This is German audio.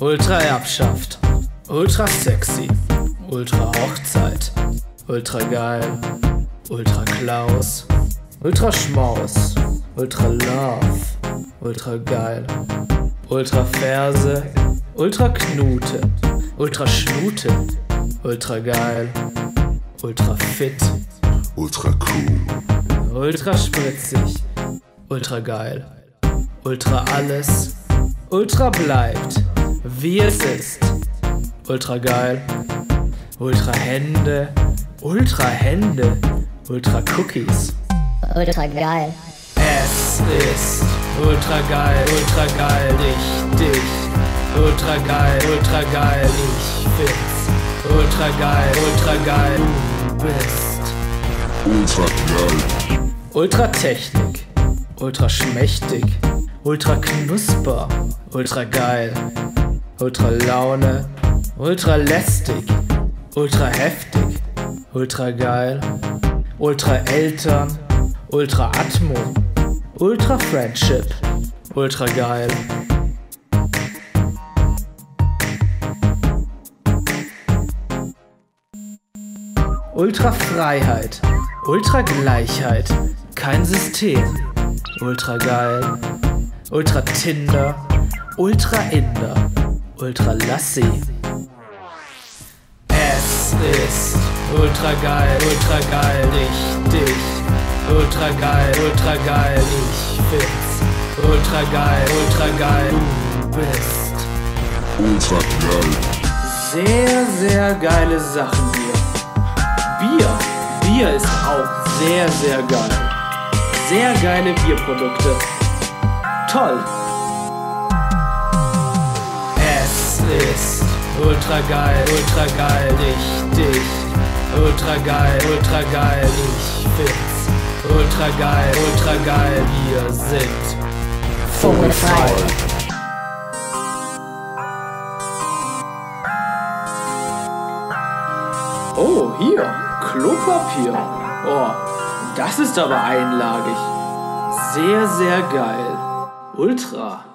Ultra Erbschaft. Ultra sexy. Ultra Hochzeit. Ultra geil. Ultra Klaus. Ultra Schmaus. Ultra Love. Ultra geil. Ultra Verse. Ultra Knute. Ultra Schnute. Ultra geil. Ultra fit. Ultra cool. Ultra spritzig. Ultra geil. Ultra alles. Ultra bleibt, wie es ist. Ultra geil. Ultra Hände. Ultra Hände. Ultra Cookies. Ultra geil. Es ist ultra geil, ultra geil, ich dich. Ultra geil, ultra geil, ich find's. Ultra geil, ultra geil, du bist. Ultra geil. Ultra Technik, ultra schmächtig, ultra knusper, ultra geil, ultra Laune, ultra lästig, ultra heftig, ultra geil, ultra Eltern, ultra Atmo, ultra Friendship, ultra geil. Ultra Freiheit, Ultra Gleichheit, kein System. Ultra geil, Ultra Tinder, Ultra Inder, Ultra Lassi. Es ist ultra geil, ultra geil, ich dich. Ultra geil, ultra geil, ich find's. Ultra geil, ultra geil, du bist. Ultra geil. Sehr, sehr geile Sachen hier. Bier. Bier ist auch sehr, sehr geil. Sehr geile Bierprodukte. Toll. Ist ultra geil, ultra geil, ich dich. Ultra geil, ultra geil, ich find's. Ultra geil, ultra geil, wir sind Vogelfrei. Oh, hier, Klopapier. Oh, das ist aber einlagig. Sehr, sehr geil. Ultra.